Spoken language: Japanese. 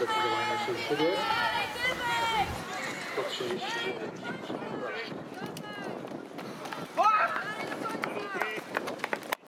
Zdecydowanie się źródło. 130.